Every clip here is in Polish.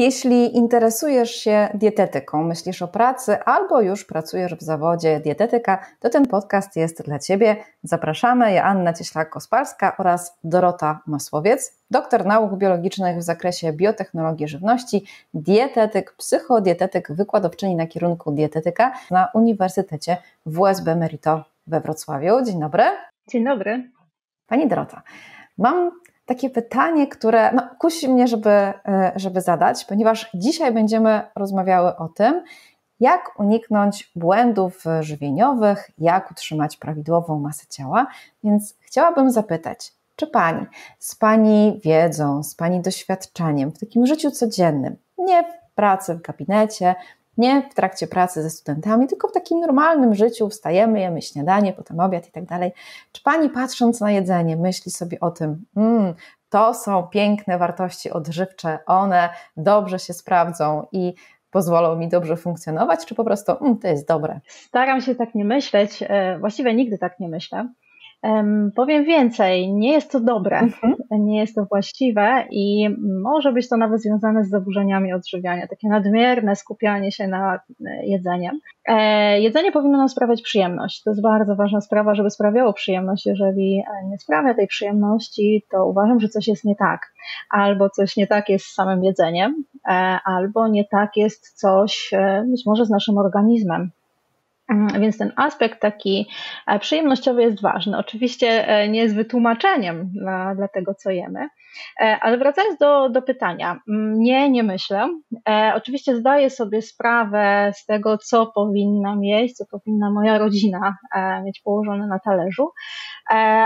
Jeśli interesujesz się dietetyką, myślisz o pracy albo już pracujesz w zawodzie dietetyka, to ten podcast jest dla Ciebie. Zapraszamy. Ja Anna Cieślak-Kospalska oraz Dorota Masłowiec, doktor nauk biologicznych w zakresie biotechnologii żywności, dietetyk, psychodietetyk, wykładowczyni na kierunku dietetyka na Uniwersytecie WSB Merito we Wrocławiu. Dzień dobry. Dzień dobry. Pani Dorota, mam takie pytanie, które no, kusi mnie, żeby, e, żeby zadać, ponieważ dzisiaj będziemy rozmawiały o tym, jak uniknąć błędów żywieniowych, jak utrzymać prawidłową masę ciała. Więc chciałabym zapytać, czy Pani z Pani wiedzą, z Pani doświadczeniem w takim życiu codziennym, nie w pracy w gabinecie, nie w trakcie pracy ze studentami, tylko w takim normalnym życiu wstajemy, jemy śniadanie, potem obiad i tak dalej. Czy pani patrząc na jedzenie myśli sobie o tym, mm, to są piękne wartości odżywcze, one dobrze się sprawdzą i pozwolą mi dobrze funkcjonować, czy po prostu mm, to jest dobre? Staram się tak nie myśleć, e, właściwie nigdy tak nie myślę. Powiem więcej, nie jest to dobre, mhm. nie jest to właściwe i może być to nawet związane z zaburzeniami odżywiania, takie nadmierne skupianie się na e, jedzeniu. E, jedzenie powinno nam sprawiać przyjemność. To jest bardzo ważna sprawa, żeby sprawiało przyjemność. Jeżeli e, nie sprawia tej przyjemności, to uważam, że coś jest nie tak. Albo coś nie tak jest z samym jedzeniem, albo nie tak jest coś być może z naszym organizmem. Mm, więc ten aspekt taki e, przyjemnościowy jest ważny. Oczywiście e, nie jest wytłumaczeniem dla, dla tego, co jemy, e, ale wracając do, do pytania, mm, nie, nie myślę. Oczywiście zdaję sobie sprawę z tego, co powinna mieć, co powinna moja rodzina mieć położone na talerzu,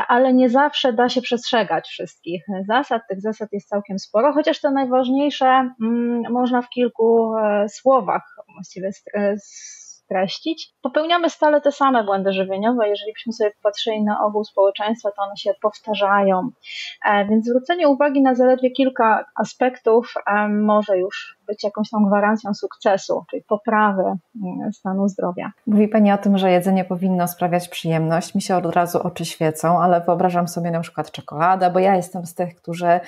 ale nie zawsze da się przestrzegać wszystkich zasad. Tych zasad jest całkiem sporo, chociaż te najważniejsze mm, można w kilku słowach właściwie streścić. Popełniamy stale te same błędy żywieniowe. Jeżeli byśmy sobie popatrzyli na ogół społeczeństwa, to one się powtarzają. E, więc zwrócenie uwagi na zaledwie kilka aspektów e, może już być jakąś tam gwarancją sukcesu, czyli poprawy mm, stanu zdrowia. Mówi Pani o tym, że jedzenie powinno sprawiać przyjemność. Mi się od razu oczy świecą, ale wyobrażam sobie na przykład czekoladę, bo ja jestem z tych, którzy e,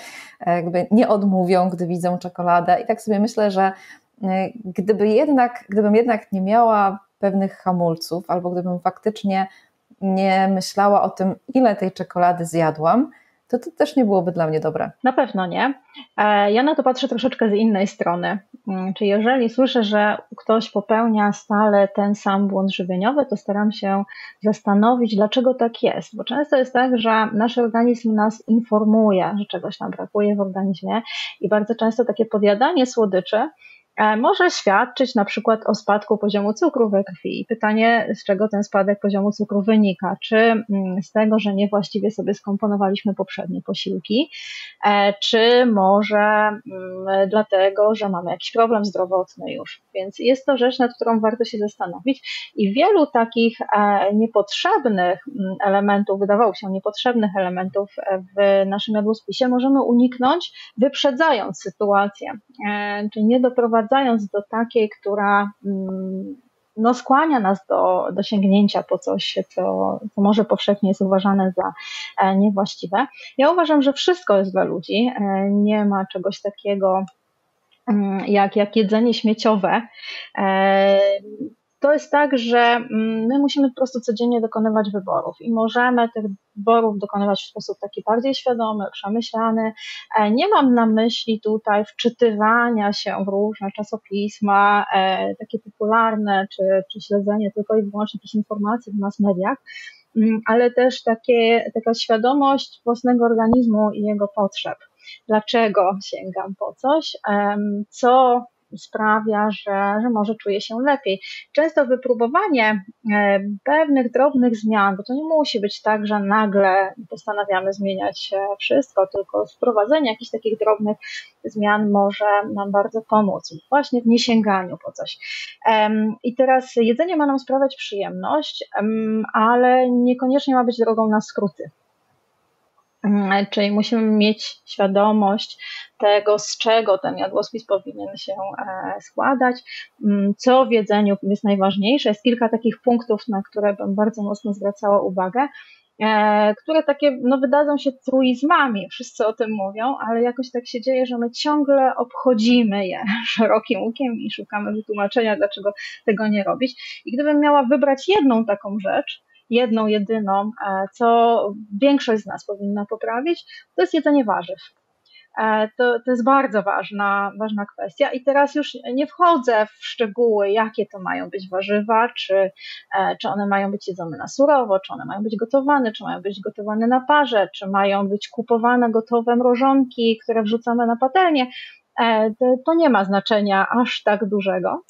jakby nie odmówią, gdy widzą czekoladę i tak sobie myślę, że E, gdyby jednak, gdybym jednak nie miała pewnych hamulców, albo gdybym faktycznie nie myślała o tym, ile tej czekolady zjadłam, to to też nie byłoby dla mnie dobre. Na pewno nie. E, ja na to patrzę troszeczkę z innej strony. Mm, czyli jeżeli słyszę, że ktoś popełnia stale ten sam błąd żywieniowy, to staram się zastanowić, dlaczego tak jest. Bo często jest tak, że nasz organizm nas informuje, że czegoś nam brakuje w organizmie i bardzo często takie podjadanie słodyczy E, może świadczyć na przykład o spadku poziomu cukru we krwi. Pytanie, z czego ten spadek poziomu cukru wynika? Czy mm, z tego, że niewłaściwie sobie skomponowaliśmy poprzednie posiłki, e, czy może mm, dlatego, że mamy jakiś problem zdrowotny już. Więc jest to rzecz, nad którą warto się zastanowić. I wielu takich e, niepotrzebnych mm, elementów, wydawało się niepotrzebnych elementów w naszym jadłospisie możemy uniknąć, wyprzedzając sytuację, czyli nie doprowadzając doprowadzając do takiej, która mm, no, skłania nas do, do sięgnięcia po coś, co, co może powszechnie jest uważane za e, niewłaściwe. Ja uważam, że wszystko jest dla ludzi. E, nie ma czegoś takiego mm, jak, jak jedzenie śmieciowe. To jest tak, że mm, my musimy po prostu codziennie dokonywać wyborów i możemy tych wyborów dokonywać w sposób taki bardziej świadomy, przemyślany. E, nie mam na myśli tutaj wczytywania się w różne czasopisma, e, takie popularne, czy, czy śledzenie tylko i wyłącznie jakichś informacji w mass mediach, mm, ale też takie, taka świadomość własnego organizmu i jego potrzeb. Dlaczego sięgam po coś, co sprawia, że, że może czuje się lepiej. Często wypróbowanie e, pewnych drobnych zmian, bo to nie musi być tak, że nagle postanawiamy zmieniać wszystko, tylko wprowadzenie jakichś takich drobnych zmian może nam bardzo pomóc, właśnie w niesięganiu po coś. I teraz jedzenie ma nam sprawiać przyjemność, ale niekoniecznie ma być drogą na skróty. Mm, czyli musimy mieć świadomość tego, z czego ten jadłospis powinien się e, składać, mm, co w jedzeniu jest najważniejsze. Jest kilka takich punktów, na które bym bardzo mocno zwracała uwagę. e, które takie no, wydadzą się truizmami, wszyscy o tym mówią, ale jakoś tak się dzieje, że my ciągle obchodzimy je szerokim łukiem i szukamy wytłumaczenia, dlaczego tego nie robić. I gdybym miała wybrać jedną taką rzecz, jedną, jedyną, co większość z nas powinna poprawić, to jest jedzenie warzyw. E, to, to jest bardzo ważna, ważna kwestia. I teraz już nie wchodzę w szczegóły, jakie to mają być warzywa, czy, e, czy one mają być jedzone na surowo, czy one mają być gotowane, czy mają być gotowane na parze, czy mają być kupowane gotowe mrożonki, które wrzucamy na patelnię. E, to nie ma znaczenia aż tak dużego.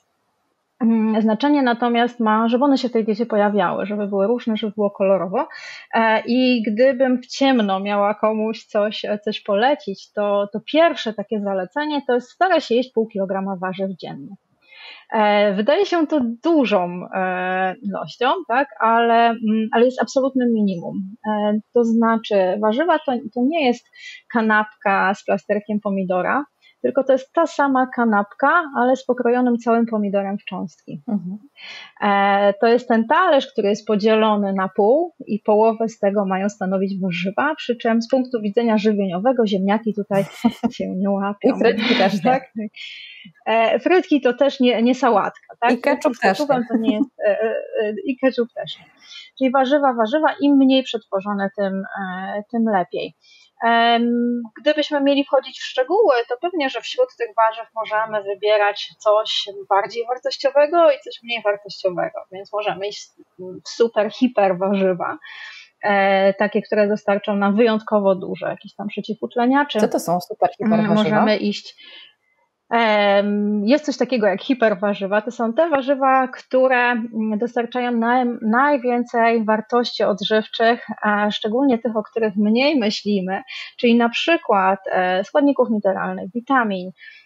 Mm, znaczenie natomiast ma, żeby one się w tej diecie pojawiały, żeby były różne, żeby było kolorowo. E, I gdybym w ciemno miała komuś coś, coś polecić, to, to pierwsze takie zalecenie to jest staraj się jeść pół kilograma warzyw dziennie. E, wydaje się to dużą e, ilością, tak, ale, mm, ale jest absolutnym minimum. To znaczy, warzywa to, to nie jest kanapka z plasterkiem pomidora, tylko to jest ta sama kanapka, ale z pokrojonym całym pomidorem w cząstki. Mhm. E, to jest ten talerz, który jest podzielony na pół i połowę z tego mają stanowić warzywa, przy czym z punktu widzenia żywieniowego ziemniaki tutaj się nie łapią. I frytki też, tak? E, frytki to też nie, nie sałatka, tak? I ketchup też. To nie jest, e, e, e, I ketchup też. Czyli warzywa, warzywa, im mniej przetworzone, tym, e, tym lepiej. Gdybyśmy mieli wchodzić w szczegóły, to pewnie, że wśród tych warzyw możemy wybierać coś bardziej wartościowego i coś mniej wartościowego, więc możemy iść w super, hiper warzywa. E, takie, które dostarczą nam wyjątkowo dużo, jakieś tam przeciwutleniaczy. Co to są super, hiper warzywa? Możemy iść jest coś takiego jak hiperwarzywa. To są te warzywa, które dostarczają naj, najwięcej wartości odżywczych, a szczególnie tych, o których mniej myślimy, czyli na przykład e, składników mineralnych, witamin, Mm,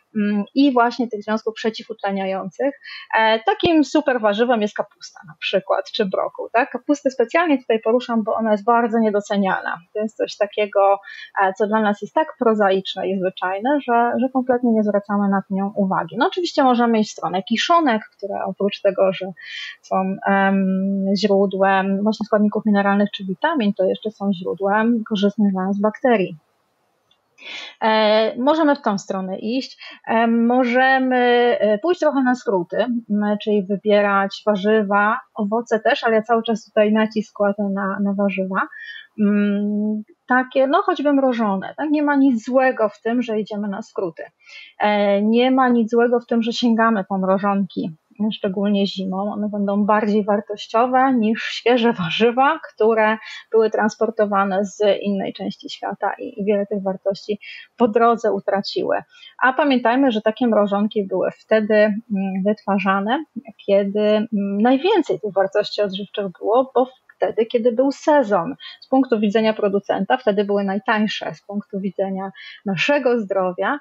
i właśnie tych związków przeciwutleniających. E, takim super warzywem jest kapusta na przykład, czy brokuł. Tak? Kapustę specjalnie tutaj poruszam, bo ona jest bardzo niedoceniana. To jest coś takiego, e, co dla nas jest tak prozaiczne i zwyczajne, że, że kompletnie nie zwracamy na nią uwagi. No oczywiście możemy w stronę kiszonek, które oprócz tego, że są um, źródłem właśnie składników mineralnych czy witamin, to jeszcze są źródłem korzystnych dla nas bakterii. E, możemy w tą stronę iść. E, możemy e, pójść trochę na skróty, czyli wybierać warzywa, owoce też, ale ja cały czas tutaj nacisk kładę na, na warzywa. Takie, no choćby mrożone. Tak? Nie ma nic złego w tym, że idziemy na skróty. Nie ma nic złego w tym, że sięgamy po mrożonki szczególnie zimą. One będą bardziej wartościowe niż świeże warzywa, które były transportowane z innej części świata i, wiele tych wartości po drodze utraciły. A pamiętajmy, że takie mrożonki były wtedy mm, wytwarzane, kiedy mm, najwięcej tych wartości odżywczych było, bo wtedy, kiedy był sezon. Z punktu widzenia producenta wtedy były najtańsze, z punktu widzenia naszego zdrowia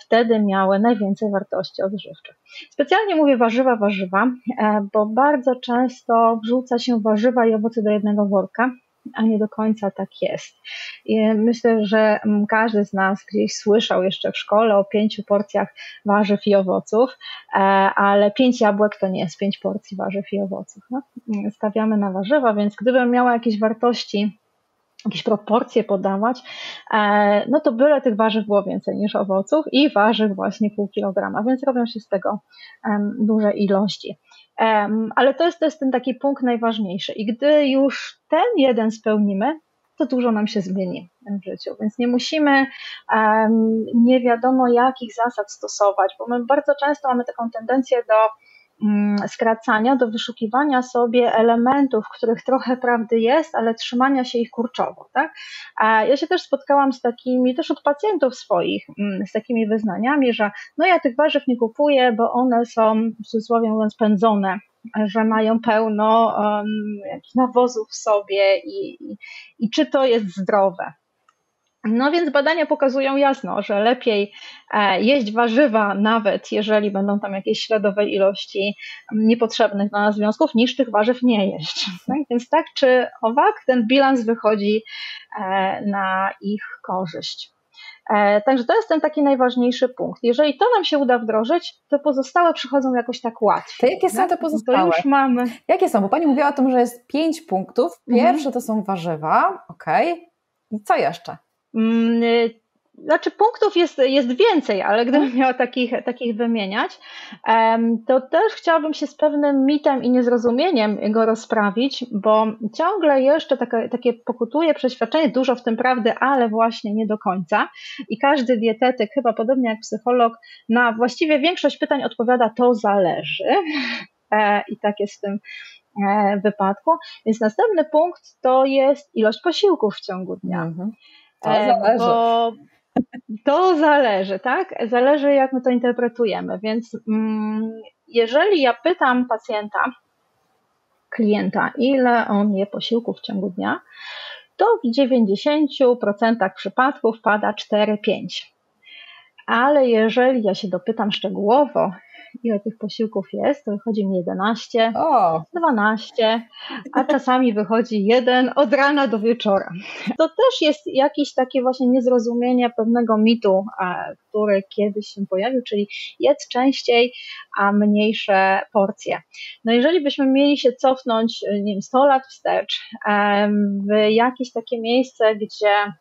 wtedy miały najwięcej wartości odżywczych. Specjalnie mówię warzywa, warzywa, e, bo bardzo często wrzuca się warzywa i owoce do jednego worka a nie do końca tak jest. I myślę, że każdy z nas gdzieś słyszał jeszcze w szkole o pięciu porcjach warzyw i owoców, e, ale pięć jabłek to nie jest pięć porcji warzyw i owoców. No? Stawiamy na warzywa, więc gdybym miała jakieś wartości jakieś proporcje podawać, e, no to byle tych warzyw było więcej niż owoców i warzyw właśnie pół kilograma, więc robią się z tego duże ilości. Ale to jest, to jest ten taki punkt najważniejszy. I gdy już ten jeden spełnimy, to dużo nam się zmieni w życiu. Więc nie musimy um, nie wiadomo jakich zasad stosować, bo my bardzo często mamy taką tendencję do skracania, do wyszukiwania sobie elementów, których trochę prawdy jest, ale trzymania się ich kurczowo. Tak? A ja się też spotkałam z takimi, też od pacjentów swoich, mm, z takimi wyznaniami, że no ja tych warzyw nie kupuję, bo one są w cudzysłowie mówiąc pędzone że mają pełno um, nawozów w sobie i, i, i czy to jest zdrowe. No więc badania pokazują jasno, że lepiej e, jeść warzywa, nawet jeżeli będą tam jakieś śladowe ilości niepotrzebnych dla nas związków, niż tych warzyw nie jeść. Tak? Więc tak czy owak, ten bilans wychodzi e, na ich korzyść. E, także to jest ten taki najważniejszy punkt. Jeżeli to nam się uda wdrożyć, to pozostałe przychodzą jakoś tak łatwiej. To jakie są te pozostałe? To już mamy. Jakie są? Bo Pani mówiła o tym, że jest pięć punktów. Mhm. Pierwsze to są warzywa, ok. I co jeszcze? Mm, znaczy punktów jest, jest więcej, ale gdybym miała takich, takich wymieniać, to też chciałabym się z pewnym mitem i niezrozumieniem go rozprawić, bo ciągle jeszcze takie, takie pokutuje przeświadczenie, dużo w tym prawdy, ale właśnie nie do końca. I każdy dietetyk, chyba podobnie jak psycholog, na właściwie większość pytań odpowiada to zależy. E, I tak jest w tym e, wypadku. Więc następny punkt to jest ilość posiłków w ciągu dnia. Mhm. To zależy. Bo to zależy, tak? Zależy, jak my to interpretujemy. Więc mm, jeżeli ja pytam pacjenta, klienta, ile on je posiłków w ciągu dnia, to w 90% przypadków pada 4-5. Ale jeżeli ja się dopytam szczegółowo, ile tych posiłków jest, to wychodzi mi 11, o. 12, a czasami wychodzi jeden od rana do wieczora. To też jest jakieś takie właśnie niezrozumienie pewnego mitu, który kiedyś się pojawił, czyli jedz częściej, a mniejsze porcje. No jeżeli byśmy mieli się cofnąć, nie wiem, 100 lat wstecz, w jakieś takie miejsce, gdzie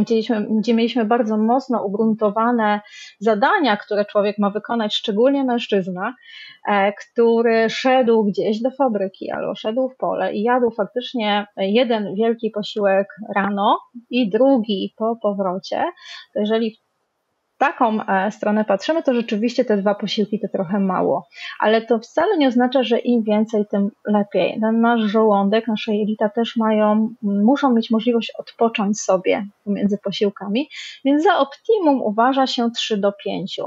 gdzie, gdzie mieliśmy bardzo mocno ugruntowane zadania, które człowiek ma wykonać, szczególnie mężczyzna, e, który szedł gdzieś do fabryki albo szedł w pole i jadł faktycznie jeden wielki posiłek rano i drugi po powrocie, to jeżeli taką e, stronę patrzymy, to rzeczywiście te dwa posiłki to trochę mało. Ale to wcale nie oznacza, że im więcej, tym lepiej. Ten nasz żołądek, nasze jelita też mają, muszą mieć możliwość odpocząć sobie pomiędzy posiłkami, więc za optimum uważa się 3 do 5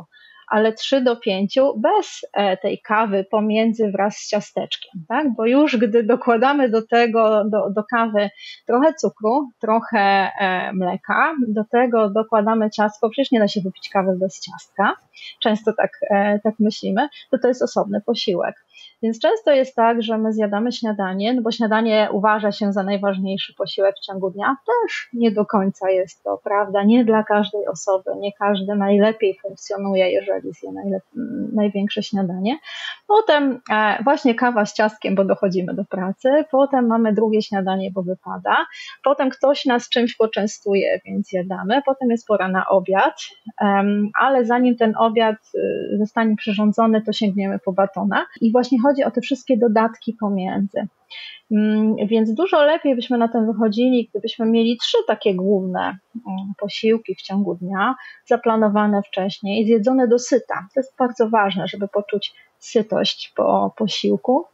ale 3 do 5 bez e, tej kawy pomiędzy wraz z ciasteczkiem, tak? Bo już gdy dokładamy do tego, do, do kawy trochę cukru, trochę e, mleka, do tego dokładamy ciastko, przecież nie da się wypić kawy bez ciastka, często tak, e, tak myślimy, to to jest osobny posiłek. Więc często jest tak, że my zjadamy śniadanie, no bo śniadanie uważa się za najważniejszy posiłek w ciągu dnia. Też nie do końca jest to prawda. Nie dla każdej osoby, nie każdy najlepiej funkcjonuje, jeżeli zje największe śniadanie. Potem e, właśnie kawa z ciastkiem, bo dochodzimy do pracy. Potem mamy drugie śniadanie, bo wypada. Potem ktoś nas czymś poczęstuje, więc jadamy. Potem jest pora na obiad, ale zanim ten obiad y, zostanie przyrządzony, to sięgniemy po batona. I właśnie chodzi o te wszystkie dodatki pomiędzy. Mm, więc dużo lepiej byśmy na tym wychodzili, gdybyśmy mieli trzy takie główne mm, posiłki w ciągu dnia, zaplanowane wcześniej, zjedzone do syta. To jest bardzo ważne, żeby poczuć sytość po posiłku.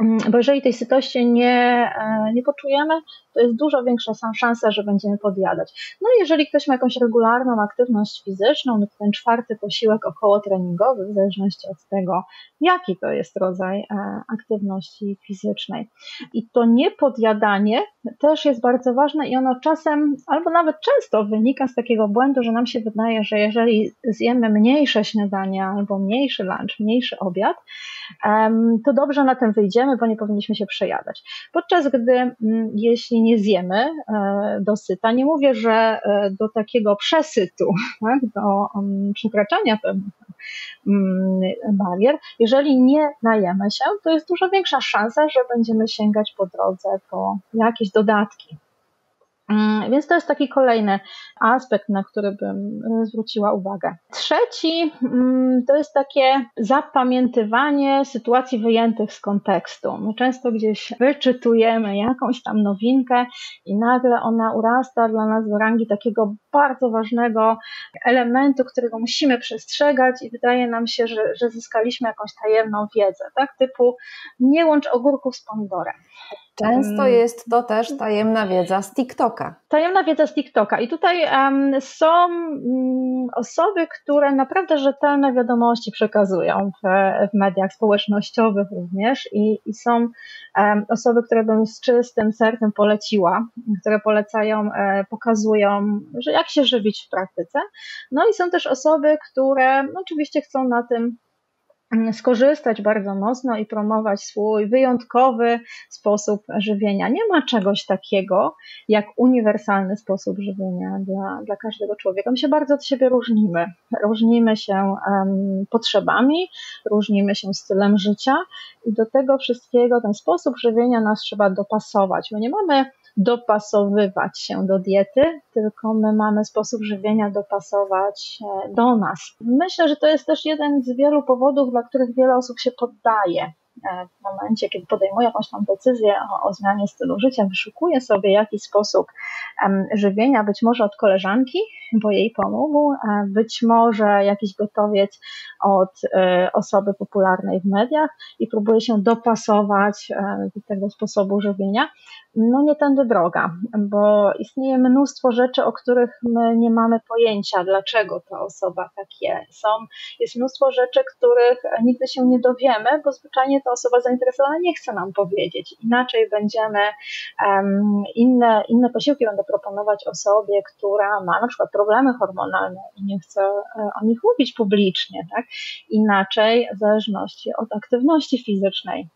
Mm, bo jeżeli tej sytości nie, e, nie poczujemy, to jest dużo większa szansa, że będziemy podjadać. No i jeżeli ktoś ma jakąś regularną aktywność fizyczną, to ten czwarty posiłek około treningowy, w zależności od tego, jaki to jest rodzaj e, aktywności fizycznej. I to niepodjadanie też jest bardzo ważne i ono czasem, albo nawet często wynika z takiego błędu, że nam się wydaje, że jeżeli zjemy mniejsze śniadanie albo mniejszy lunch, mniejszy obiad, to dobrze na tym wyjdziemy, bo nie powinniśmy się przejadać. Podczas gdy mm, jeśli nie zjemy e, dosyta, nie mówię, że e, do takiego przesytu, tak, do mm, przekraczania pewnych mm, barier, jeżeli nie najemy się, to jest dużo większa szansa, że będziemy sięgać po drodze po jakieś dodatki. Mm, więc to jest taki kolejny aspekt, na który bym zwróciła uwagę. Trzeci mm, to jest takie zapamiętywanie sytuacji wyjętych z kontekstu. My często gdzieś wyczytujemy jakąś tam nowinkę i nagle ona urasta dla nas do rangi takiego bardzo ważnego elementu, którego musimy przestrzegać i wydaje nam się, że, że zyskaliśmy jakąś tajemną wiedzę, tak? Typu nie łącz ogórków z pomidorem. Często jest to też tajemna wiedza z TikToka. Tajemna wiedza z TikToka. I tutaj um, są um, osoby, które naprawdę rzetelne wiadomości przekazują w, w mediach społecznościowych również i, i są um, osoby, które bym z czystym sercem poleciła, które polecają, e, pokazują, że jak się żywić w praktyce. No i są też osoby, które no, oczywiście chcą na tym skorzystać bardzo mocno i promować swój wyjątkowy sposób żywienia. Nie ma czegoś takiego jak uniwersalny sposób żywienia dla, dla każdego człowieka. My się bardzo od siebie różnimy. Różnimy się um, potrzebami, różnimy się stylem życia i do tego wszystkiego ten sposób żywienia nas trzeba dopasować. My nie mamy dopasowywać się do diety, tylko my mamy sposób żywienia dopasować e, do nas. Myślę, że to jest też jeden z wielu powodów, dla których wiele osób się poddaje E, w momencie, kiedy podejmuje jakąś tam decyzję o, o zmianie stylu życia, wyszukuje sobie jakiś sposób żywienia, być może od koleżanki, bo jej pomógł, e, być może jakiś gotowiec od e, osoby popularnej w mediach i próbuje się dopasować do tego sposobu żywienia. No nie tędy droga, bo istnieje mnóstwo rzeczy, o których my nie mamy pojęcia, dlaczego ta osoba tak jest. Są, jest mnóstwo rzeczy, których nigdy się nie dowiemy, bo zwyczajnie ta osoba zainteresowana nie chce nam powiedzieć. Inaczej będziemy, um, inne, inne posiłki będę proponować osobie, która ma na przykład problemy hormonalne i nie chce e, o nich mówić publicznie, tak? Inaczej w zależności od aktywności fizycznej.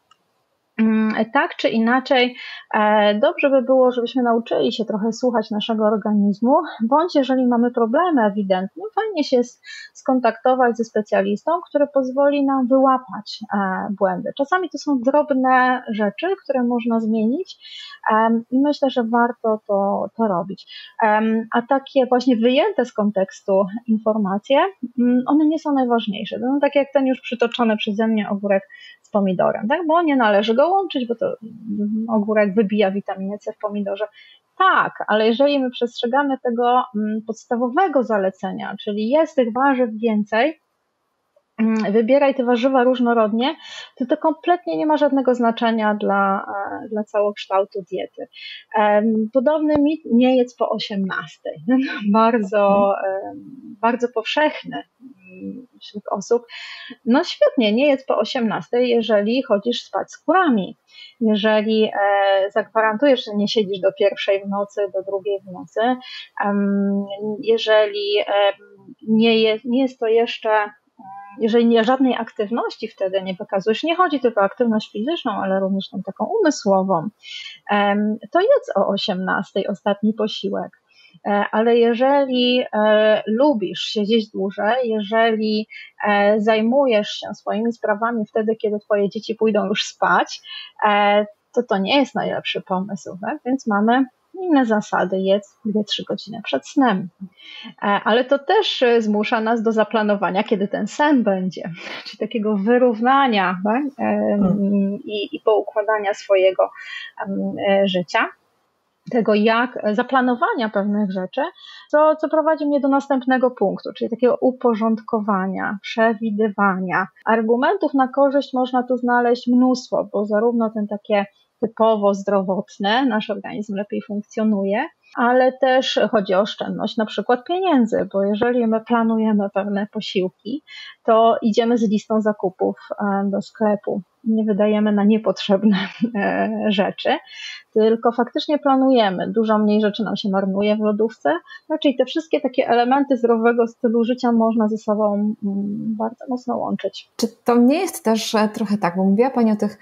Mm, tak czy inaczej, e, dobrze by było, żebyśmy nauczyli się trochę słuchać naszego organizmu, bądź jeżeli mamy problemy ewidentnie, fajnie się skontaktować ze specjalistą, który pozwoli nam wyłapać e, błędy. Czasami to są drobne rzeczy, które można zmienić i myślę, że warto to, to robić. A takie właśnie wyjęte z kontekstu informacje, mm, one nie są najważniejsze. No, tak jak ten już przytoczony przeze mnie ogórek z pomidorem, tak? bo nie należy go łączyć, bo to ogórek wybija witaminę C w pomidorze. Tak, ale jeżeli my przestrzegamy tego mm, podstawowego zalecenia, czyli jest tych warzyw więcej, wybieraj te warzywa różnorodnie, to to kompletnie nie ma żadnego znaczenia dla, e, dla całokształtu diety. Podobny mit nie jedz po 18. Bardzo, bardzo powszechny wśród osób. No świetnie, nie jest po 18, jeżeli chodzisz spać z kurami. Jeżeli e, zagwarantujesz, że nie siedzisz do pierwszej w nocy, do drugiej w nocy, jeżeli nie, jest, nie jest to jeszcze jeżeli nie żadnej aktywności wtedy nie wykazujesz, nie chodzi tylko o aktywność fizyczną, ale również tą taką umysłową, to jedz o 18 ostatni posiłek. E, ale jeżeli e, lubisz siedzieć dłużej, jeżeli e, zajmujesz się swoimi sprawami wtedy, kiedy twoje dzieci pójdą już spać, to to nie jest najlepszy pomysł, tak? więc mamy inne zasady, jedz 2-3 godziny przed snem. Ale to też zmusza nas do zaplanowania, kiedy ten sen będzie, czyli takiego wyrównania tak? I, i poukładania swojego życia tego, jak zaplanowania pewnych rzeczy, co, co prowadzi mnie do następnego punktu, czyli takiego uporządkowania, przewidywania. Argumentów na korzyść można tu znaleźć mnóstwo, bo zarówno ten takie typowo zdrowotne, nasz organizm lepiej funkcjonuje, ale też chodzi o oszczędność na przykład pieniędzy, bo jeżeli my planujemy pewne posiłki, to idziemy z listą zakupów e, do sklepu. Nie wydajemy na niepotrzebne e, rzeczy, tylko faktycznie planujemy. Dużo mniej rzeczy nam się marnuje w lodówce. Raczej te wszystkie takie elementy zdrowego stylu życia można ze sobą mm, bardzo mocno łączyć. Czy to nie jest też e, trochę tak, bo mówiła Pani o tych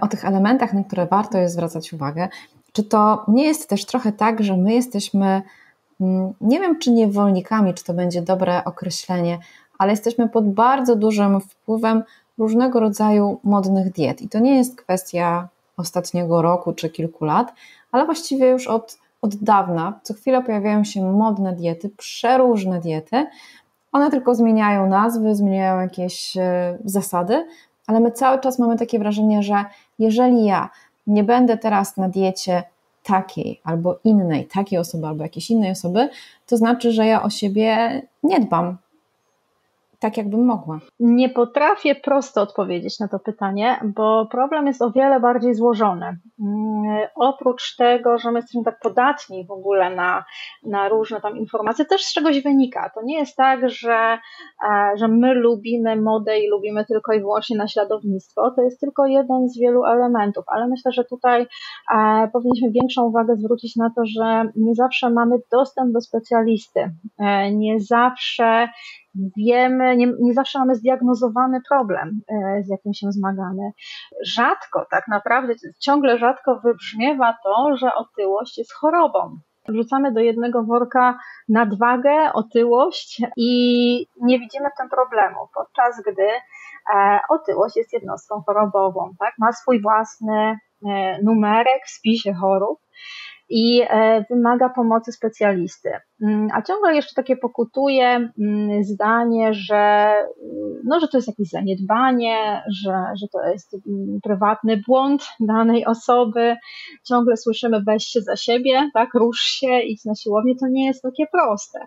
o tych elementach, na które warto jest zwracać uwagę, czy to nie jest też trochę tak, że my jesteśmy, mm, nie wiem czy niewolnikami, czy to będzie dobre określenie, ale jesteśmy pod bardzo dużym wpływem różnego rodzaju modnych diet. I to nie jest kwestia ostatniego roku czy kilku lat, ale właściwie już od, od dawna. Co chwilę pojawiają się modne diety, przeróżne diety. One tylko zmieniają nazwy, zmieniają jakieś e, zasady, ale my cały czas mamy takie wrażenie, że jeżeli ja nie będę teraz na diecie takiej albo innej, takiej osoby albo jakiejś innej osoby, to znaczy, że ja o siebie nie dbam, tak, jakbym mogła? Nie potrafię prosto odpowiedzieć na to pytanie, bo problem jest o wiele bardziej złożony. Mm, oprócz tego, że my jesteśmy tak podatni w ogóle na, na różne tam informacje, też z czegoś wynika. To nie jest tak, że, e, że my lubimy modę i lubimy tylko i wyłącznie naśladownictwo. To jest tylko jeden z wielu elementów, ale myślę, że tutaj e, powinniśmy większą uwagę zwrócić na to, że nie zawsze mamy dostęp do specjalisty. E, nie zawsze wiemy, nie, nie zawsze mamy zdiagnozowany problem, z jakim się zmagamy. Rzadko, tak naprawdę, ciągle rzadko wybrzmiewa to, że otyłość jest chorobą wrzucamy do jednego worka nadwagę, otyłość i nie widzimy w tym problemu, podczas gdy e, otyłość jest jednostką chorobową, tak? ma swój własny e, numerek w spisie chorób i e, wymaga pomocy specjalisty. Mm, a ciągle jeszcze takie pokutuje mm, zdanie, że, no, że to jest jakieś zaniedbanie, że, że to jest mm, prywatny błąd danej osoby. Ciągle słyszymy weź się za siebie, tak, rusz się, idź na siłownię. To nie jest takie proste.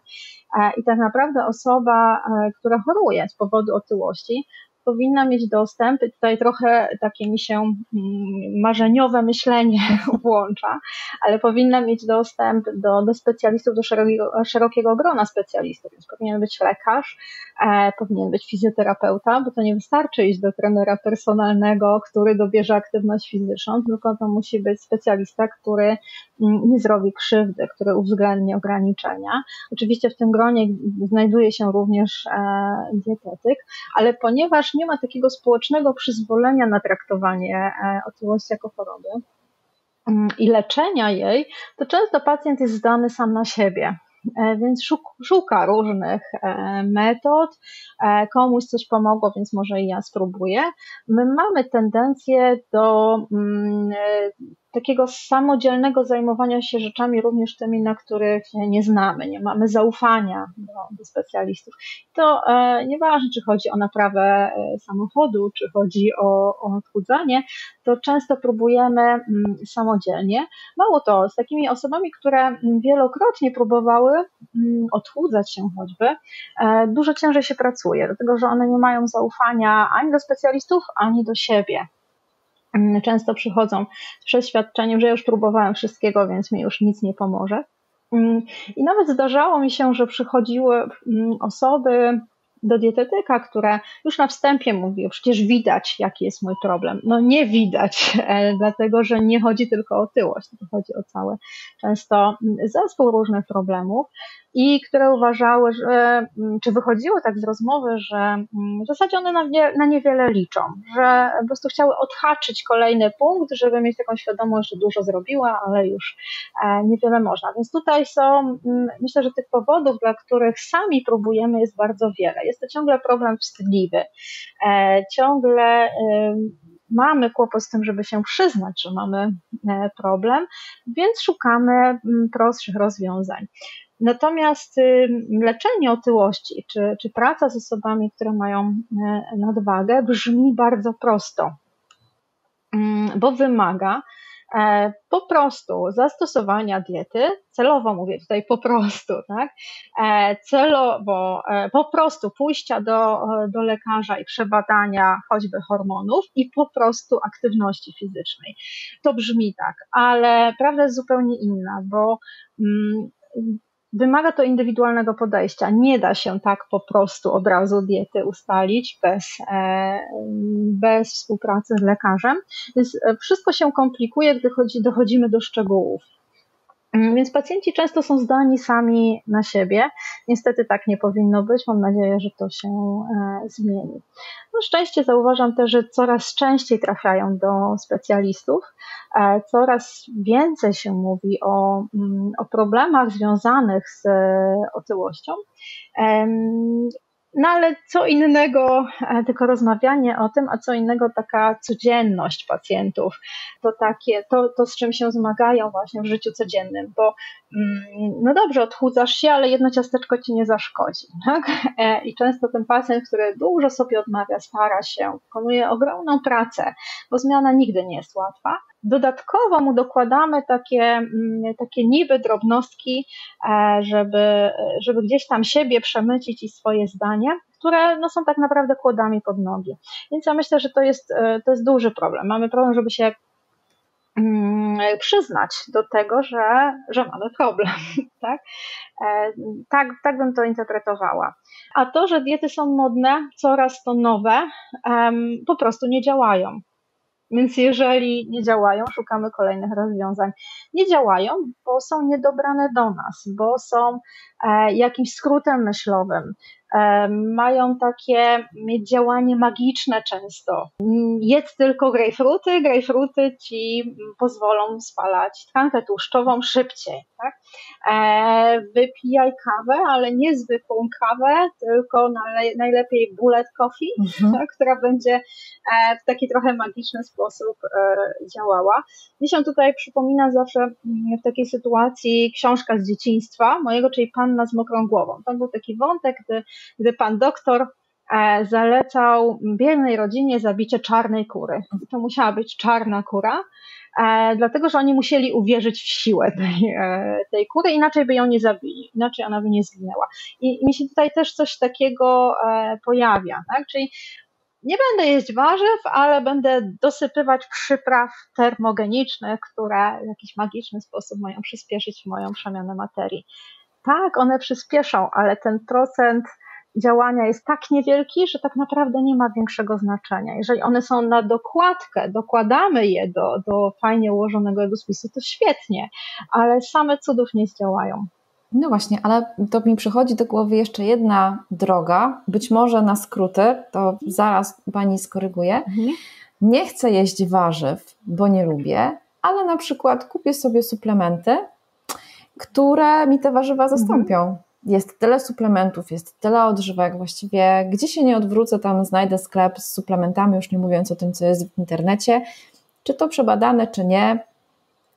E, I tak naprawdę osoba, e, która choruje z powodu otyłości, powinna mieć dostęp, tutaj trochę takie mi się mm, marzeniowe myślenie włącza, ale powinna mieć dostęp do, do specjalistów, do szerokiego, szerokiego grona specjalistów, więc powinien być lekarz, e, powinien być fizjoterapeuta, bo to nie wystarczy iść do trenera personalnego, który dobierze aktywność fizyczną, tylko to musi być specjalista, który nie zrobi krzywdy, który uwzględni ograniczenia. Oczywiście w tym gronie znajduje się również e, dietetyk, ale ponieważ nie ma takiego społecznego przyzwolenia na traktowanie e, otyłości jako choroby i leczenia jej, to często pacjent jest zdany sam na siebie. E, więc szuka różnych metod. Komuś coś pomogło, więc może i ja spróbuję. My mamy tendencję do takiego samodzielnego zajmowania się rzeczami, również tymi, na których nie znamy, nie mamy zaufania do, do specjalistów. To e, nieważne, czy chodzi o naprawę e, samochodu, czy chodzi o, o odchudzanie, to często próbujemy m, mm, samodzielnie. Mało to, z takimi osobami, które wielokrotnie próbowały m, mm, odchudzać się choćby, e, dużo ciężej się pracuje, dlatego że one nie mają zaufania ani do specjalistów, ani do siebie. Mm, często przychodzą z przeświadczeniem, że już próbowałem wszystkiego, więc mi już nic nie pomoże. Mm, I nawet zdarzało mi się, że przychodziły mm, osoby do dietetyka, która już na wstępie mówi, przecież widać, jaki jest mój problem. No nie widać, e, dlatego że nie chodzi tylko o tyłość, chodzi o cały często zespół różnych problemów i które uważały, że, mm, czy wychodziły tak z rozmowy, że mm, w zasadzie one na, nie, na niewiele liczą, że po prostu chciały odhaczyć kolejny punkt, żeby mieć taką świadomość, że dużo zrobiła, ale już e, niewiele można. Więc tutaj są, mm, myślę, że tych powodów, dla których sami próbujemy, jest bardzo wiele. Jest to ciągle problem wstydliwy. E, ciągle mamy kłopot z tym, żeby się przyznać, że mamy e, problem, więc szukamy prostszych rozwiązań. Natomiast leczenie otyłości czy, czy praca z osobami, które mają e, nadwagę, brzmi bardzo prosto, mm, bo wymaga e, po prostu zastosowania diety, celowo mówię tutaj po prostu, tak? E, celowo po prostu pójścia do, do lekarza i przebadania choćby hormonów i po prostu aktywności fizycznej. To brzmi tak, ale prawda jest zupełnie inna, bo mm, Wymaga to indywidualnego podejścia. Nie da się tak po prostu od razu diety ustalić bez, e, bez współpracy z lekarzem. Więc e, wszystko się komplikuje, gdy dochodzimy do szczegółów. Mm, więc pacjenci często są zdani sami na siebie. Niestety tak nie powinno być. Mam nadzieję, że to się e, zmieni. No szczęście zauważam też, że coraz częściej trafiają do specjalistów. E, coraz więcej się mówi o, mm, o problemach związanych z e, otyłością. No ale co innego e, tylko rozmawianie o tym, a co innego taka codzienność pacjentów. To takie, to, to z czym się zmagają właśnie w życiu codziennym, bo mm, no dobrze, odchudzasz się, ale jedno ciasteczko ci nie zaszkodzi. Tak? E, I często ten pacjent, który dużo sobie odmawia, stara się, wykonuje ogromną pracę, bo zmiana nigdy nie jest łatwa, Dodatkowo mu dokładamy takie, mm, takie niby drobnostki, e, żeby, żeby gdzieś tam siebie przemycić i swoje zdanie, które no, są tak naprawdę kłodami pod nogi. Więc ja myślę, że to jest, e, to jest duży problem. Mamy problem, żeby się mm, przyznać do tego, że, że mamy problem. Tak? E, tak, tak bym to interpretowała. A to, że diety są modne, coraz to nowe, po prostu nie działają. Więc jeżeli nie działają, szukamy kolejnych rozwiązań. Nie działają, bo są niedobrane do nas, bo są e, jakimś skrótem myślowym, mają takie działanie magiczne często. Jedz tylko grejpfruty, grejpfruty ci pozwolą spalać tkankę tłuszczową szybciej. Tak? E, wypijaj kawę, ale nie zwykłą kawę, tylko najlepiej bullet coffee, mhm. tak, która będzie e, w taki trochę magiczny sposób e, działała. Mi się tutaj przypomina zawsze mm, w takiej sytuacji książka z dzieciństwa mojego, czyli Panna z mokrą głową. Tam był taki wątek, gdy, gdy pan doktor zalecał biednej rodzinie zabicie czarnej kury. To musiała być czarna kura, e, dlatego że oni musieli uwierzyć w siłę tej, e, tej kury, inaczej by ją nie zabili, inaczej ona by nie zginęła. I, mi się tutaj też coś takiego e, pojawia, tak? czyli nie będę jeść warzyw, ale będę dosypywać przypraw termogenicznych, które w jakiś magiczny sposób mają przyspieszyć moją przemianę materii. Tak, one przyspieszą, ale ten procent działania jest tak niewielki, że tak naprawdę nie ma większego znaczenia. Jeżeli one są na dokładkę, dokładamy je do, do fajnie ułożonego jadłospisu, to świetnie, ale same cudów nie zdziałają. No właśnie, ale to mi przychodzi do głowy jeszcze jedna droga, być może na skróty, to zaraz pani skoryguje. Mhm. Nie chcę jeść warzyw, bo nie lubię, ale na przykład kupię sobie suplementy, które mi te warzywa zastąpią. Mhm jest tyle suplementów, jest tyle odżywek, właściwie gdzie się nie odwrócę, tam znajdę sklep z suplementami, już nie mówiąc o tym, co jest w internecie. Czy to przebadane, czy nie,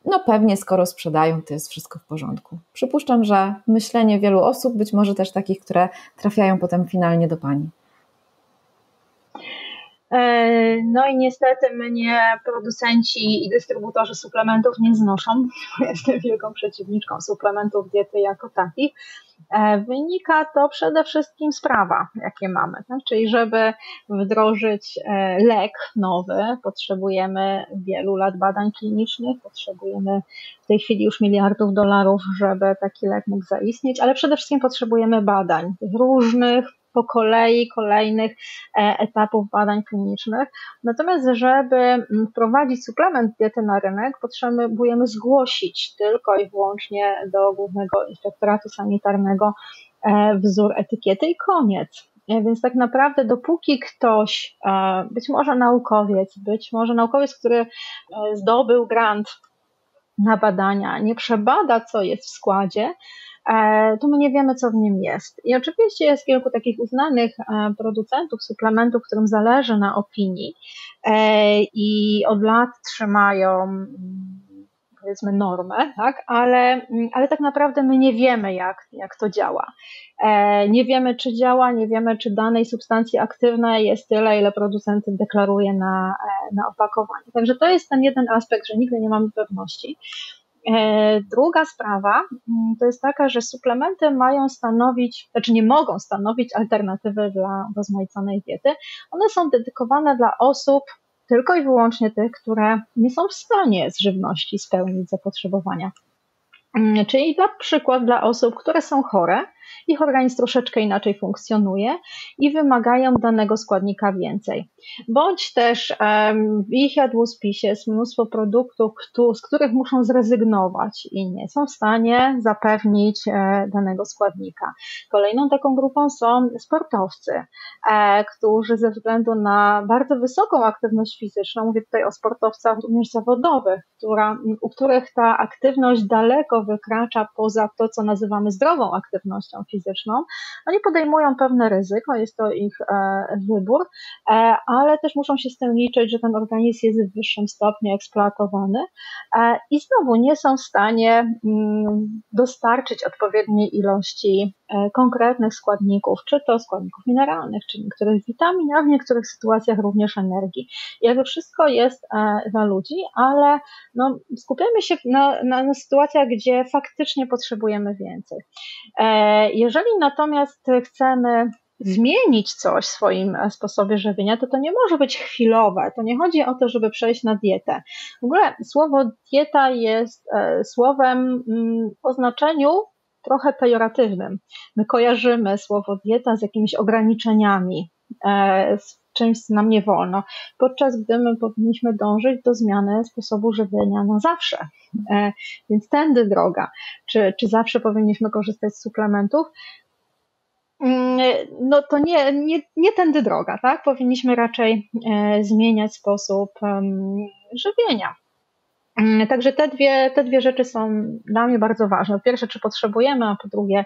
no pewnie skoro sprzedają, to jest wszystko w porządku. Przypuszczam, że myślenie wielu osób, być może też takich, które trafiają potem finalnie do Pani. E, no i niestety mnie producenci i dystrybutorzy suplementów nie znoszą. Jestem wielką przeciwniczką suplementów diety jako takich. E, wynika to przede wszystkim z prawa, jakie mamy. Tak? Czyli, żeby wdrożyć e, lek nowy, potrzebujemy wielu lat badań klinicznych, potrzebujemy w tej chwili już miliardów dolarów, żeby taki lek mógł zaistnieć, ale przede wszystkim potrzebujemy badań różnych, po kolei kolejnych e, etapów badań klinicznych. Natomiast, żeby wprowadzić suplement diety na rynek, potrzebujemy zgłosić tylko i wyłącznie do Głównego Inspektoratu Sanitarnego e, wzór etykiety i koniec. E, więc tak naprawdę, dopóki ktoś, być może naukowiec, być może naukowiec, który zdobył grant na badania, nie przebada, co jest w składzie, to my nie wiemy, co w nim jest. I oczywiście jest kilku takich uznanych e, producentów suplementów, którym zależy na opinii e, i od lat trzymają powiedzmy normę, tak? ale, ale tak naprawdę my nie wiemy, jak, jak to działa. Nie wiemy, czy działa, nie wiemy, czy danej substancji aktywnej jest tyle, ile producent deklaruje na, na opakowaniu. Także to jest ten jeden aspekt, że nigdy nie mamy pewności. E, druga sprawa mm, to jest taka, że suplementy mają stanowić, znaczy nie mogą stanowić alternatywy dla rozmaiconej diety. One są dedykowane dla osób, tylko i wyłącznie tych, które nie są w stanie z żywności spełnić zapotrzebowania. Mm, czyli na przykład dla osób, które są chore, ich organizm troszeczkę inaczej funkcjonuje i wymagają danego składnika więcej. Bądź też w ich jadłospisie jest mnóstwo produktów, z których muszą zrezygnować i nie są w stanie zapewnić e, danego składnika. Kolejną taką grupą są sportowcy, e, którzy ze względu na bardzo wysoką aktywność fizyczną, mówię tutaj o sportowcach również zawodowych, która, u których ta aktywność daleko wykracza poza to, co nazywamy zdrową aktywnością fizyczną. Oni podejmują pewne ryzyko, jest to ich e, wybór, e, ale też muszą się z tym liczyć, że ten organizm jest w wyższym stopniu eksploatowany e, i znowu nie są w stanie mm, dostarczyć odpowiedniej ilości konkretnych składników, czy to składników mineralnych, czy niektórych witamin, a w niektórych sytuacjach również energii. Jakby wszystko jest dla ludzi, ale no, skupiamy się na, na, na sytuacjach, gdzie faktycznie potrzebujemy więcej. Jeżeli natomiast chcemy zmienić coś w swoim sposobie żywienia, to to nie może być chwilowe. To nie chodzi o to, żeby przejść na dietę. W ogóle słowo dieta jest e, słowem mm, o znaczeniu trochę pejoratywnym. My kojarzymy słowo dieta z jakimiś ograniczeniami, e, z czymś, co nam nie wolno, podczas gdy my powinniśmy dążyć do zmiany sposobu żywienia na zawsze. E, więc tędy droga. Czy, czy zawsze powinniśmy korzystać z suplementów? mm, no to nie, nie, nie tędy droga, tak? Powinniśmy raczej e, zmieniać sposób żywienia. Mm, także te dwie, te dwie rzeczy są dla mnie bardzo ważne. Po pierwsze, czy potrzebujemy, a po drugie,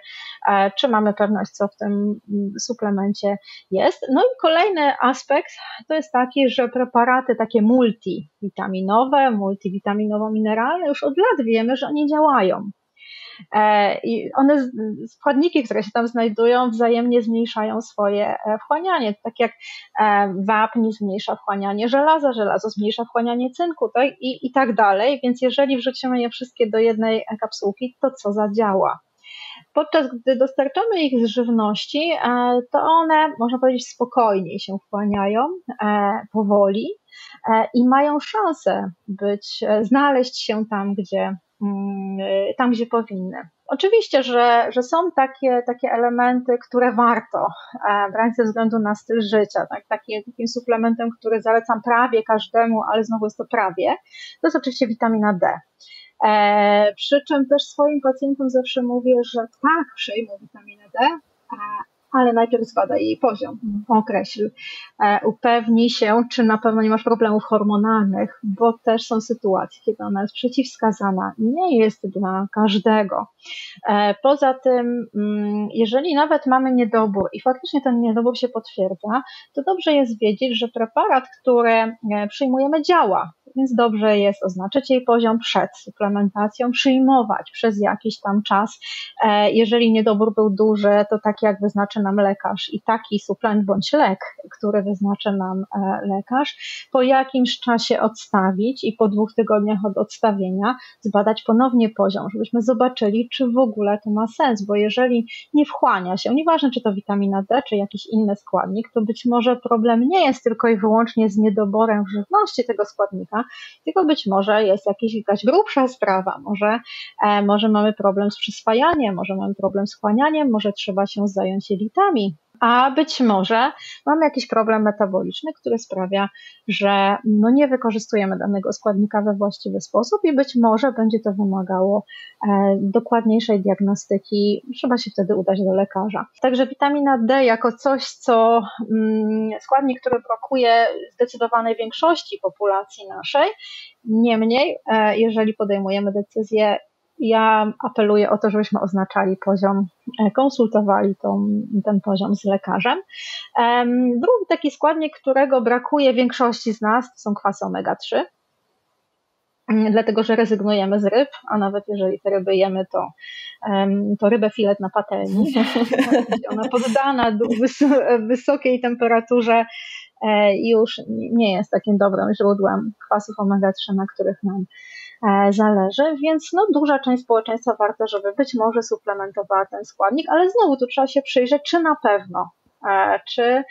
e, czy mamy pewność, co w tym mm, suplemencie jest. No i kolejny aspekt to jest taki, że preparaty takie multivitaminowe, multivitaminowo-mineralne już od lat wiemy, że nie działają. E, I one, składniki, które się tam znajdują, wzajemnie zmniejszają swoje e, wchłanianie. Tak jak e, wapń zmniejsza wchłanianie żelaza, żelazo zmniejsza wchłanianie cynku tak? I, i tak dalej. Więc jeżeli wrzucimy je wszystkie do jednej kapsułki, to co zadziała? Podczas gdy dostarczamy ich z żywności, to one, można powiedzieć, spokojniej się wchłaniają, powoli i mają szansę być, znaleźć się tam, gdzie tam, gdzie powinny. Oczywiście, że, że są takie, takie elementy, które warto e, brać ze względu na styl życia. Tak? Taki, takim suplementem, który zalecam prawie każdemu, ale znowu jest to prawie, to jest oczywiście witamina D. E, przy czym też swoim pacjentom zawsze mówię, że tak, przyjmą witaminę D, ale najpierw zbada jej poziom, określ, e, upewnij się, czy na pewno nie masz problemów hormonalnych, bo też są sytuacje, kiedy ona jest przeciwwskazana. Nie jest dla każdego. E, poza tym, mm, jeżeli nawet mamy niedobór i faktycznie ten niedobór się potwierdza, to dobrze jest wiedzieć, że preparat, który e, przyjmujemy działa, więc dobrze jest oznaczyć jej poziom przed suplementacją, przyjmować przez jakiś tam czas. Jeżeli niedobór był duży, to tak jak wyznaczy nam lekarz i taki suplement bądź lek, który wyznaczy nam e, lekarz, po jakimś czasie odstawić i po dwóch tygodniach od odstawienia zbadać ponownie poziom, żebyśmy zobaczyli, czy w ogóle to ma sens, bo jeżeli nie wchłania się, nieważne czy to witamina D, czy jakiś inny składnik, to być może problem nie jest tylko i wyłącznie z niedoborem żywności tego składnika, tylko być może jest jakiś, jakaś grubsza sprawa, może, e, może mamy problem z przyswajaniem, może mamy problem z wchłanianiem, może trzeba się zająć jelitami, a być może mamy jakiś problem metaboliczny, który sprawia, że no nie wykorzystujemy danego składnika we właściwy sposób i być może będzie to wymagało e, dokładniejszej diagnostyki. Trzeba się wtedy udać do lekarza. Także witamina D jako coś, co mm, składnik, który brakuje zdecydowanej większości populacji naszej. Niemniej, e, jeżeli podejmujemy decyzję ja apeluję o to, żebyśmy oznaczali poziom, e, konsultowali tą, ten poziom z lekarzem. Drugi taki składnik, którego brakuje większości z nas, to są kwasy omega-3 mm, dlatego że rezygnujemy z ryb, a nawet jeżeli te ryby jemy, to, to rybę filet na patelni. Ona poddana wysokiej temperaturze e, już nie jest takim dobrym źródłem kwasów omega-3, na których nam zależy, więc no, duża część społeczeństwa warto, żeby być może suplementowała ten składnik, ale znowu tu trzeba się przyjrzeć, czy na pewno e, czy,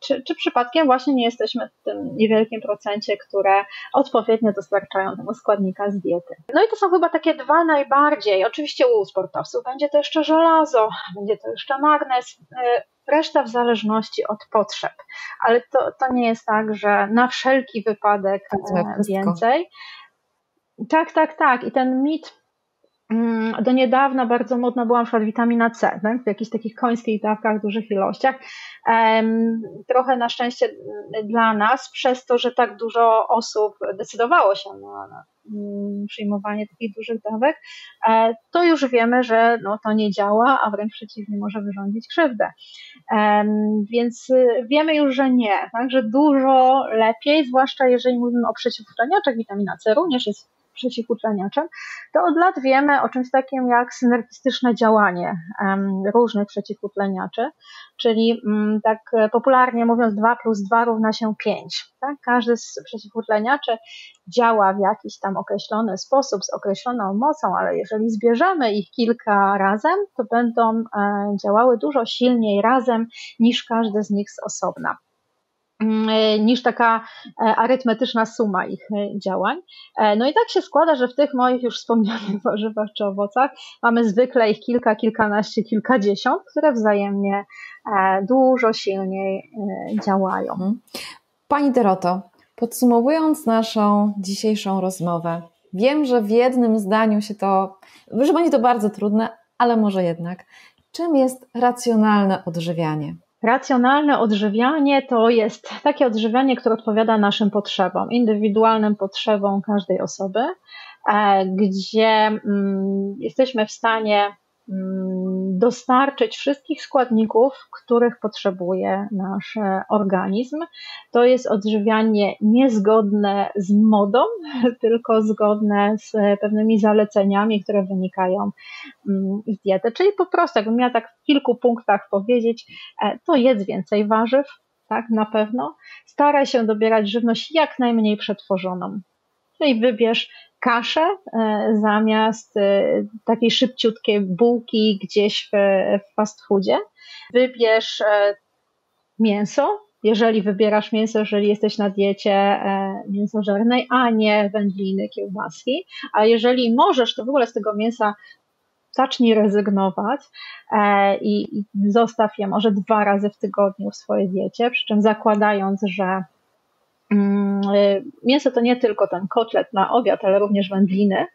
czy, czy przypadkiem właśnie nie jesteśmy w tym niewielkim procencie, które odpowiednio dostarczają tego składnika z diety. No i to są chyba takie dwa najbardziej. Oczywiście u sportowców będzie to jeszcze żelazo, będzie to jeszcze magnez, e, reszta w zależności od potrzeb. Ale to, to nie jest tak, że na wszelki wypadek więcej. Tak, tak, tak. I ten mit mm, do niedawna bardzo modna była na przykład witamina C, tak? w jakichś takich końskich dawkach, dużych ilościach. Trochę na szczęście dla nas, przez to, że tak dużo osób decydowało się na, na mm, przyjmowanie takich dużych dawek, e, to już wiemy, że no, to nie działa, a wręcz przeciwnie, może wyrządzić krzywdę. Więc y, wiemy już, że nie, tak? że dużo lepiej, zwłaszcza jeżeli mówimy o przeciwutleniaczach, witamina C również jest przeciwutleniaczem, to od lat wiemy o czymś takim jak synergistyczne działanie różnych przeciwutleniaczy, czyli mm, tak popularnie mówiąc 2 plus 2 równa się 5. Tak? Każdy z przeciwutleniaczy działa w jakiś tam określony sposób, z określoną mocą, ale jeżeli zbierzemy ich kilka razem, to będą e, działały dużo silniej razem niż każdy z nich z osobna. Mm, e, niż taka e, arytmetyczna suma ich e, działań. No i tak się składa, że w tych moich już wspomnianych warzywach czy owocach mamy zwykle ich kilka, kilkanaście, kilkadziesiąt, które wzajemnie dużo silniej działają. Mhm. Pani Doroto, podsumowując naszą dzisiejszą rozmowę, wiem, że w jednym zdaniu się to, że będzie to bardzo trudne, ale może jednak. czym jest racjonalne odżywianie? Racjonalne odżywianie to jest takie odżywianie, które odpowiada naszym potrzebom, indywidualnym potrzebom każdej osoby, e, gdzie mm, jesteśmy w stanie dostarczyć wszystkich składników, których potrzebuje nasz e, organizm. To jest odżywianie niezgodne z modą, tylko zgodne z pewnymi zaleceniami, które wynikają mm, z diety. Czyli po prostu, jakbym miała tak w kilku punktach powiedzieć, e, to jedz więcej warzyw, tak, na pewno. Staraj się dobierać żywność jak najmniej przetworzoną. Czyli wybierz kaszę e, zamiast e, takiej szybciutkiej bułki gdzieś w, w fast foodzie. Wybierz e, mięso, jeżeli wybierasz mięso, jeżeli jesteś na diecie mięsożernej, a nie wędliny, kiełbaski. A jeżeli możesz, to w ogóle z tego mięsa zacznij rezygnować i, i zostaw je może dwa razy w tygodniu w swojej diecie, przy czym zakładając, że mięso to nie tylko ten kotlet na obiad, ale również wędliny,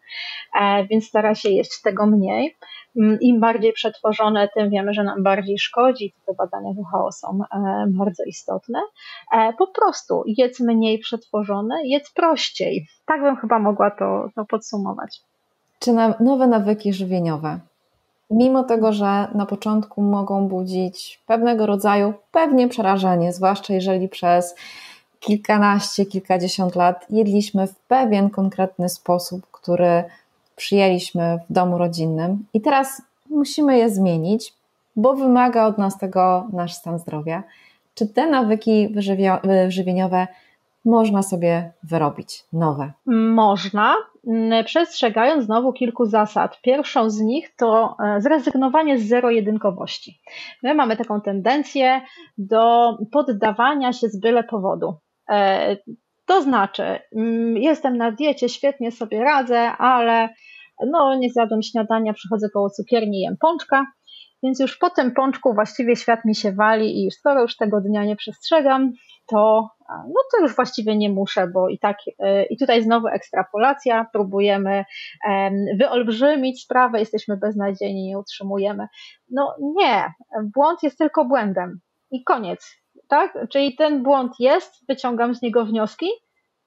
e, więc stara się jeść tego mniej. Mm, Im bardziej przetworzone, tym wiemy, że nam bardziej szkodzi. Te badania WHO są e, bardzo istotne. E, po prostu jedz mniej przetworzone, jedz prościej. Tak bym chyba mogła to, to podsumować. Czy na nowe nawyki żywieniowe, mimo tego, że na początku mogą budzić pewnego rodzaju pewnie przerażenie, zwłaszcza jeżeli przez kilkanaście, kilkadziesiąt lat jedliśmy w pewien konkretny sposób, który przyjęliśmy w domu rodzinnym i teraz musimy je zmienić, bo wymaga od nas tego nasz stan zdrowia. Czy te nawyki żywieniowe można sobie wyrobić nowe? Można, przestrzegając znowu kilku zasad. Pierwszą z nich to e, zrezygnowanie z zero-jedynkowości. My mamy taką tendencję do poddawania się z byle powodu. E, to znaczy, mm, jestem na diecie, świetnie sobie radzę, ale no nie zjadłem śniadania, przychodzę koło cukierni, jem pączka, więc już po tym pączku właściwie świat mi się wali i skoro już tego dnia nie przestrzegam, to, no to już właściwie nie muszę, bo i tak, e, i tutaj znowu ekstrapolacja, próbujemy wyolbrzymić sprawę, jesteśmy beznadziejni, nie utrzymujemy. No nie, błąd jest tylko błędem i koniec tak? Czyli ten błąd jest, wyciągam z niego wnioski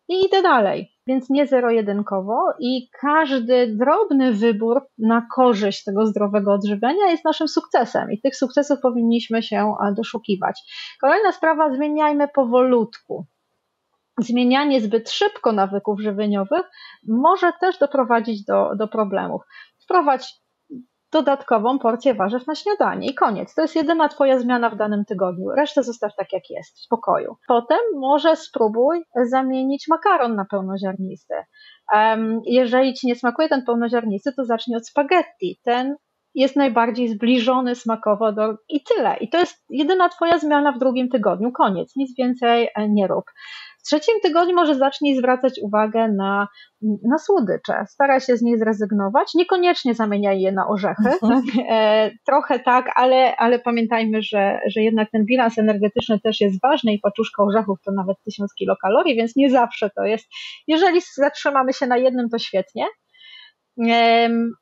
i idę dalej. Więc nie zero-jedynkowo i każdy drobny wybór na korzyść tego zdrowego odżywiania jest naszym sukcesem i tych sukcesów powinniśmy się doszukiwać. Kolejna sprawa, zmieniajmy powolutku. Zmienianie zbyt szybko nawyków żywieniowych może też doprowadzić do, do problemów. Wprowadź dodatkową porcję warzyw na śniadanie i koniec. To jest jedyna Twoja zmiana w danym tygodniu. Resztę zostaw tak jak jest, w spokoju. Potem może spróbuj zamienić makaron na pełnoziarnisty. Jeżeli Ci nie smakuje ten pełnoziarnisty, to zacznij od spaghetti. Ten jest najbardziej zbliżony smakowo do i tyle. I to jest jedyna Twoja zmiana w drugim tygodniu. Koniec, nic więcej e, nie rób trzecim tygodniu może zacznij zwracać uwagę na, na słodycze. Staraj się z nich zrezygnować. Niekoniecznie zamieniaj je na orzechy. Mhm. E, trochę tak, ale, ale pamiętajmy, że, że jednak ten bilans energetyczny też jest ważny i paczuszka orzechów to nawet 1000 kilokalorii, więc nie zawsze to jest. Jeżeli zatrzymamy się na jednym, to świetnie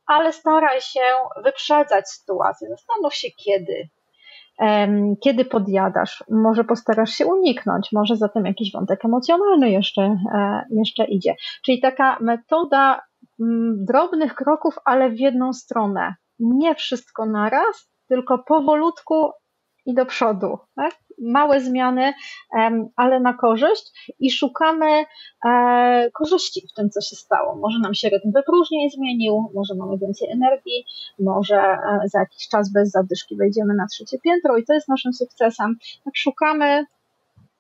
ale staraj się wyprzedzać sytuację. Zastanów się kiedy, kiedy podjadasz. Może postarasz się uniknąć, może zatem jakiś wątek emocjonalny jeszcze, e, jeszcze idzie. Czyli taka metoda mm, drobnych kroków, ale w jedną stronę. Nie wszystko naraz, tylko powolutku i do przodu. Tak? Małe zmiany, ale na korzyść i szukamy e, korzyści w tym, co się stało. Może nam się rytm wypróżnień zmienił, może mamy więcej energii, może e, za jakiś czas bez zadyszki wejdziemy na trzecie piętro i to jest naszym sukcesem. Tak szukamy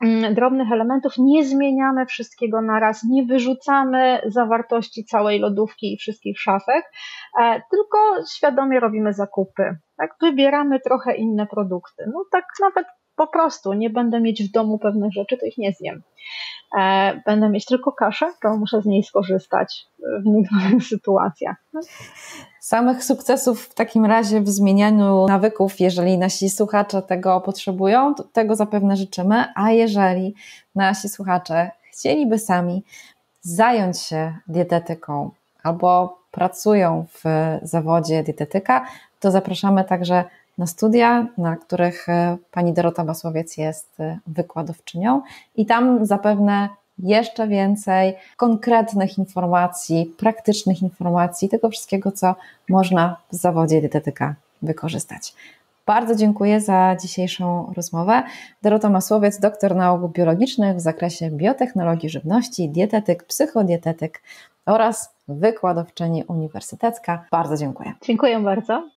mm, drobnych elementów, nie zmieniamy wszystkiego na raz, nie wyrzucamy zawartości całej lodówki i wszystkich szafek, e, tylko świadomie robimy zakupy. Tak, wybieramy trochę inne produkty. No tak nawet po prostu nie będę mieć w domu pewnych rzeczy, to ich nie zjem. E, będę mieć tylko kaszę, to muszę z niej skorzystać w niektórych sytuacjach. Samych sukcesów w takim razie w zmienianiu nawyków, jeżeli nasi słuchacze tego potrzebują, tego zapewne życzymy, a jeżeli nasi słuchacze chcieliby sami zająć się dietetyką albo pracują w zawodzie dietetyka, to zapraszamy także na studia, na których e, pani Dorota Masłowiec jest e, wykładowczynią i tam zapewne jeszcze więcej konkretnych informacji, praktycznych informacji, tego wszystkiego, co można w zawodzie dietetyka wykorzystać. Bardzo dziękuję za dzisiejszą rozmowę. Dorota Masłowiec, doktor nauk biologicznych w zakresie biotechnologii żywności, dietetyk, psychodietetyk oraz wykładowczyni uniwersytecka. Bardzo dziękuję. Dziękuję bardzo.